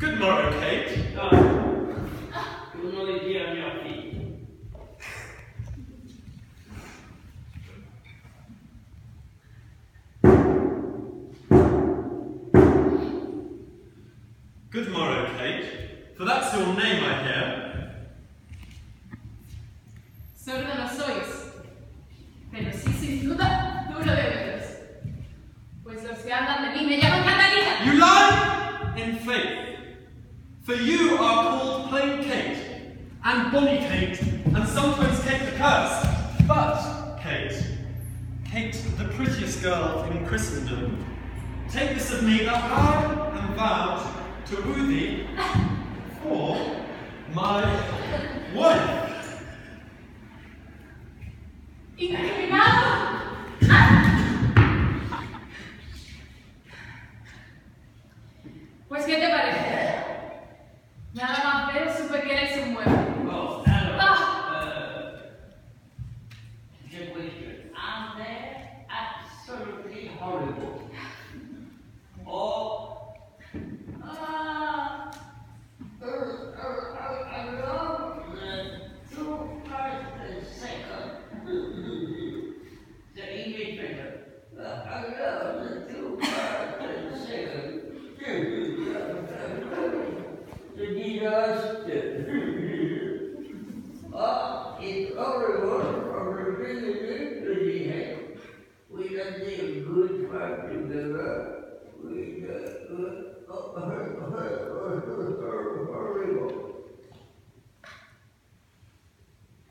Good morrow, Kate. Ah, tu non le dire. Good morrow, Kate. For that's your name, I hear. Sorda no sois, pero sí sin duda duro de veros. Pues los que hablan de mí me llaman Catalina. You lie in faith. For you are called plain Kate, and bonny Kate, and sometimes Kate the Curse. But, Kate, Kate the prettiest girl in Christendom, take this of me that I am vowed to woo thee for my wife. Pues, ¿qué te parece? Nada más ver, supe que eres un mueble. Oh, Ah. eh, c'è questo. And they're absolutely horrible. Oh, ah, uh, uh, uh, I love the two the. Uh, I the two first and second. the disaster. It's horrible from the beginning to the end. We can live good fun together. We uh, uh, horrible.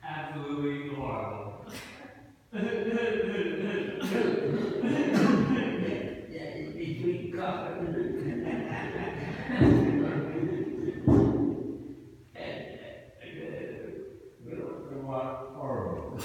Absolutely horrible. yeah, it's between coffins. Yeah, and the company is bad. The it's just awful.